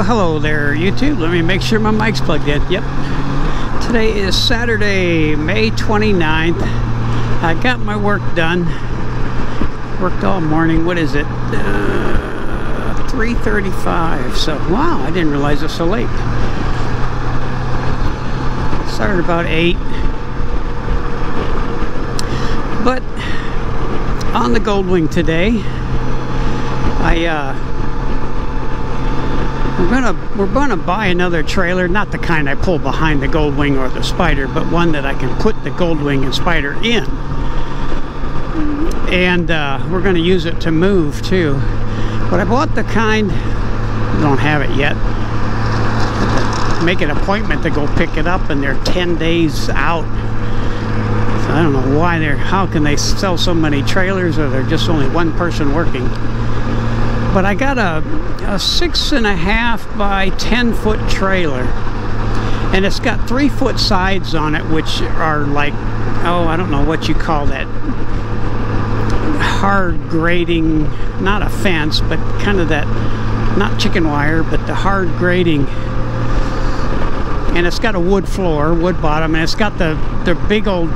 Well, hello there, YouTube. Let me make sure my mic's plugged in. Yep. Today is Saturday, May 29th. I got my work done. Worked all morning. What is it? Uh, 3.35. So, wow, I didn't realize it was so late. Started about 8. But on the Goldwing today, I uh, we're gonna we're gonna buy another trailer, not the kind I pull behind the Goldwing or the Spyder, but one that I can put the Goldwing and Spyder in. And uh, we're gonna use it to move too. But I bought the kind, don't have it yet. Make an appointment to go pick it up, and they're 10 days out. So I don't know why they're. How can they sell so many trailers, or they're just only one person working? But I got a, a six and a half by 10 foot trailer. And it's got three foot sides on it which are like oh I don't know what you call that. Hard grating not a fence but kind of that not chicken wire but the hard grating. And it's got a wood floor wood bottom and it's got the the big old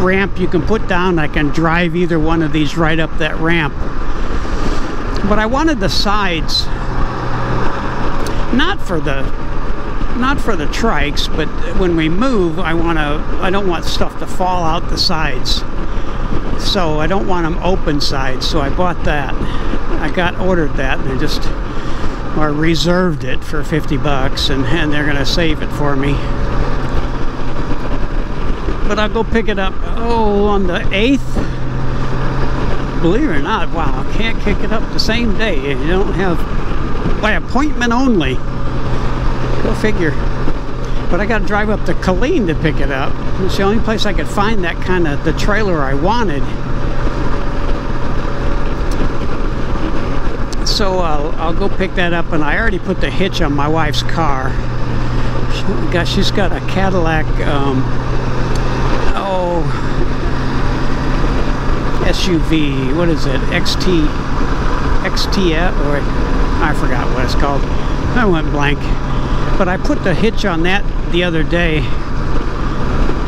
ramp you can put down. I can drive either one of these right up that ramp but I wanted the sides not for the not for the trikes but when we move I want to I don't want stuff to fall out the sides. So I don't want them open sides so I bought that. I got ordered that and I just or reserved it for 50 bucks and, and they're gonna save it for me. But I'll go pick it up oh on the 8th believe it or not, wow, can't kick it up the same day. You don't have, by appointment only. Go figure. But I got to drive up to Killeen to pick it up. It's the only place I could find that kind of, the trailer I wanted. So uh, I'll go pick that up, and I already put the hitch on my wife's car. She she's got a Cadillac, um, oh, SUV. What is it? XT, XTF, or I forgot what it's called. I went blank. But I put the hitch on that the other day.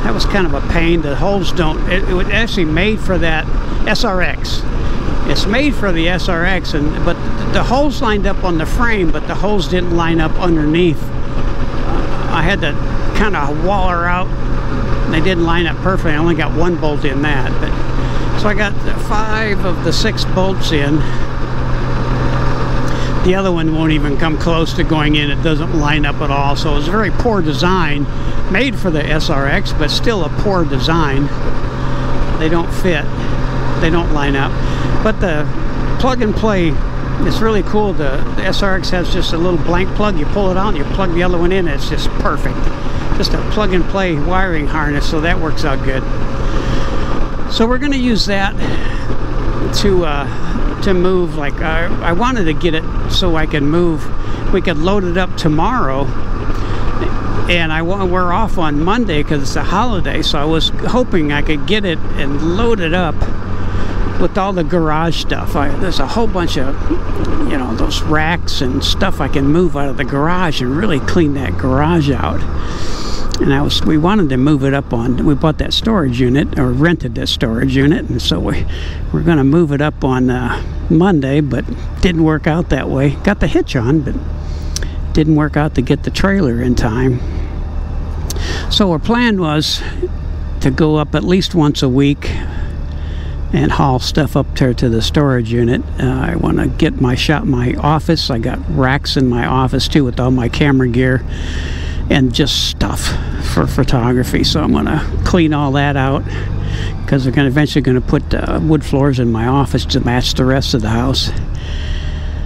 That was kind of a pain. The holes don't. It, it was actually made for that SRX. It's made for the SRX, and but the holes lined up on the frame, but the holes didn't line up underneath. Uh, I had to kind of waller out. They didn't line up perfectly. I only got one bolt in that, but so I got five of the six bolts in. The other one won't even come close to going in. It doesn't line up at all. So it's a very poor design. Made for the SRX, but still a poor design. They don't fit. They don't line up. But the plug and play it's really cool. The, the, SRX has just a little blank plug. You pull it out and you plug the other one in. It's just perfect. Just a plug and play wiring harness, so that works out good. So we're going to use that to uh, to move. Like I, I wanted to get it so I could move. We could load it up tomorrow, and I we're off on Monday because it's a holiday. So I was hoping I could get it and load it up with all the garage stuff. I, there's a whole bunch of, you know, those racks and stuff I can move out of the garage and really clean that garage out and I was we wanted to move it up on we bought that storage unit or rented that storage unit and so we we're going to move it up on uh, Monday but didn't work out that way got the hitch on but didn't work out to get the trailer in time so our plan was to go up at least once a week and haul stuff up there to the storage unit. Uh, I want to get my shop, my office. I got racks in my office too with all my camera gear and just stuff for photography. So I'm going to clean all that out because we're going eventually going to put uh, wood floors in my office to match the rest of the house.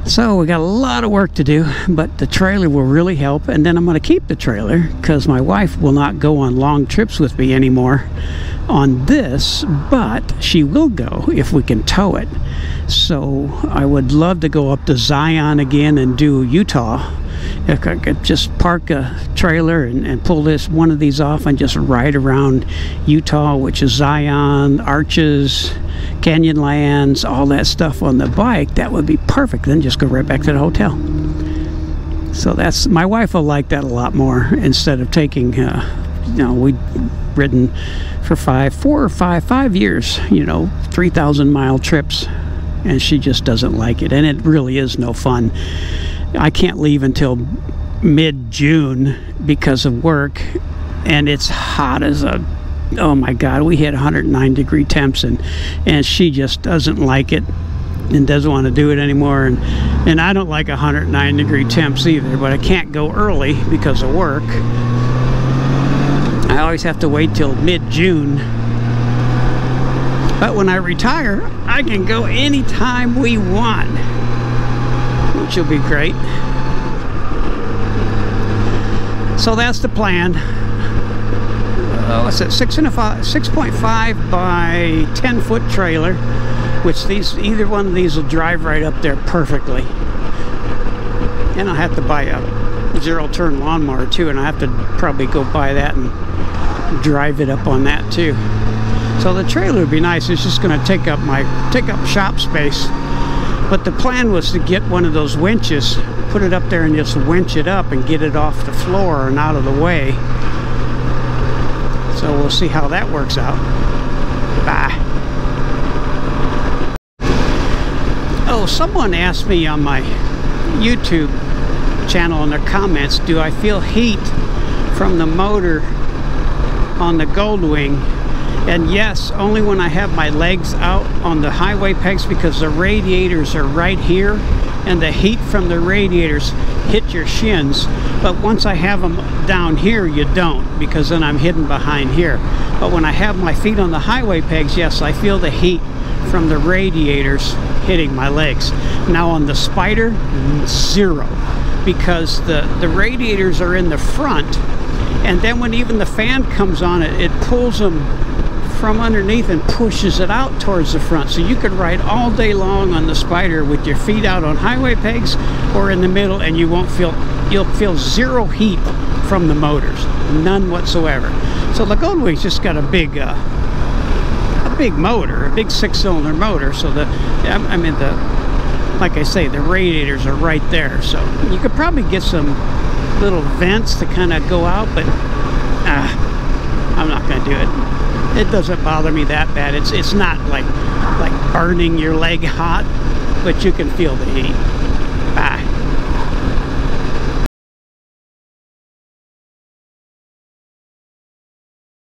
So we got a lot of work to do, but the trailer will really help. And then I'm going to keep the trailer because my wife will not go on long trips with me anymore on this, but she will go if we can tow it. So I would love to go up to Zion again and do Utah if I could just park a trailer and, and, pull this one of these off and just ride around Utah, which is Zion, Arches, Canyonlands, all that stuff on the bike, that would be perfect. Then just go right back to the hotel. So that's my wife will like that a lot more instead of taking, uh, you know, we'd ridden for five, four or five, five years, you know, 3,000 mile trips, and she just doesn't like it. And it really is no fun. I can't leave until mid June because of work, and it's hot as a oh my god we hit 109 degree temps and and she just doesn't like it and doesn't want to do it anymore and and I don't like 109 degree temps either but I can't go early because of work. I always have to wait till mid-June. But when I retire I can go anytime we want which will be great so that's the plan uh, what's it, six and a five, 6.5 by 10 foot trailer, which these, either one of these will drive right up there perfectly. And I'll have to buy a zero turn lawnmower too, and I have to probably go buy that and drive it up on that too. So the trailer would be nice. It's just going to take up my, take up shop space. But the plan was to get one of those winches, put it up there and just winch it up and get it off the floor and out of the way so we'll see how that works out. Bye. Oh, someone asked me on my YouTube channel in the comments, do I feel heat from the motor on the Goldwing? And yes, only when I have my legs out on the highway pegs because the radiators are right here and the heat from the radiators hit your shins. But once I have them down here you don't because then I'm hidden behind here. But when I have my feet on the highway pegs yes I feel the heat from the radiators hitting my legs. Now on the Spyder, zero because the the radiators are in the front and then when even the fan comes on it it pulls them from underneath and pushes it out towards the front. So you could ride all day long on the Spyder with your feet out on highway pegs or in the middle and you won't feel, you'll feel zero heat from the motors. None whatsoever. So the Goldwing's just got a big, uh, a big motor, a big six cylinder motor. So the, I mean the, like I say, the radiators are right there. So you could probably get some little vents to kind of go out, but uh, I'm not going to do it it doesn't bother me that bad. It's it's not like like burning your leg hot, but you can feel the heat.